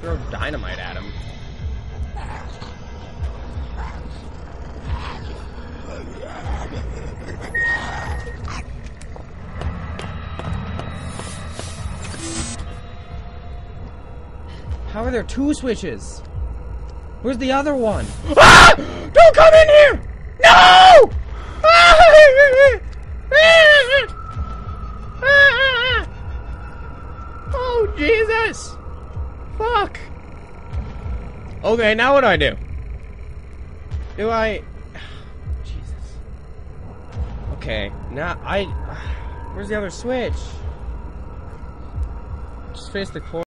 Throw dynamite at him. How are there two switches? Where's the other one? Ah! Don't come in here! No! Oh, Jesus! Okay, now what do I do? Do I... Jesus. Okay, now I... Where's the other switch? Just face the corner.